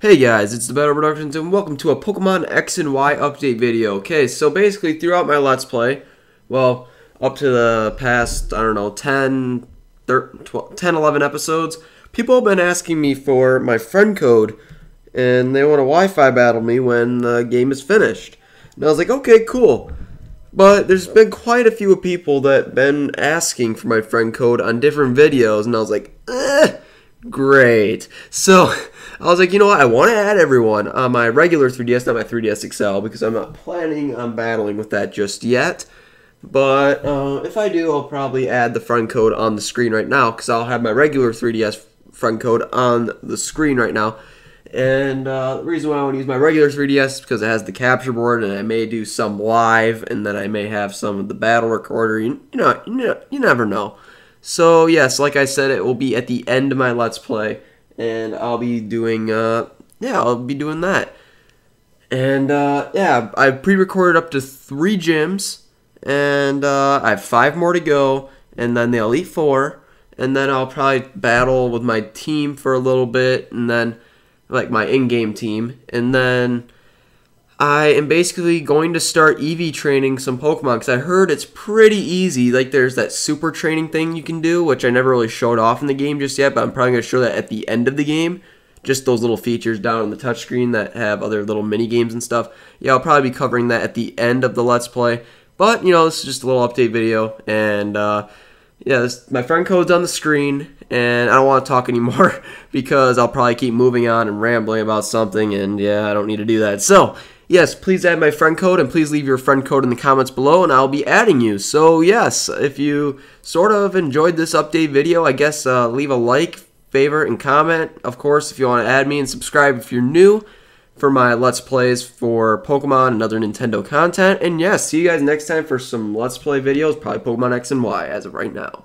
Hey guys, it's the Battle Productions and welcome to a Pokemon X and Y update video. Okay, so basically throughout my Let's Play, well, up to the past, I don't know, 10, 13, 12, 10 11 episodes, people have been asking me for my friend code and they want to Wi-Fi battle me when the game is finished. And I was like, okay, cool. But there's been quite a few of people that been asking for my friend code on different videos and I was like, eh, great. So... I was like, you know what? I want to add everyone on my regular 3DS, not my 3DS XL, because I'm not planning on battling with that just yet. But uh, if I do, I'll probably add the friend code on the screen right now, because I'll have my regular 3DS friend code on the screen right now. And uh, the reason why I want to use my regular 3DS is because it has the capture board, and I may do some live, and then I may have some of the battle recorder. You, you know, you, know, you never know. So yes, like I said, it will be at the end of my Let's Play and I'll be doing uh yeah I'll be doing that. And uh, yeah, I pre-recorded up to three gyms, and uh, I have five more to go, and then the Elite Four, and then I'll probably battle with my team for a little bit, and then like my in-game team, and then I am basically going to start EV training some Pokemon because I heard it's pretty easy. Like there's that super training thing you can do, which I never really showed off in the game just yet, but I'm probably going to show that at the end of the game. Just those little features down on the touchscreen that have other little mini games and stuff. Yeah, I'll probably be covering that at the end of the Let's Play. But, you know, this is just a little update video. And, uh, yeah, this, my friend code's on the screen. And I don't want to talk anymore because I'll probably keep moving on and rambling about something. And, yeah, I don't need to do that. So, yes, please add my friend code and please leave your friend code in the comments below and I'll be adding you. So yes, if you sort of enjoyed this update video, I guess uh, leave a like, favorite, and comment. Of course, if you want to add me and subscribe if you're new for my Let's Plays for Pokemon and other Nintendo content. And yes, see you guys next time for some Let's Play videos, probably Pokemon X and Y as of right now.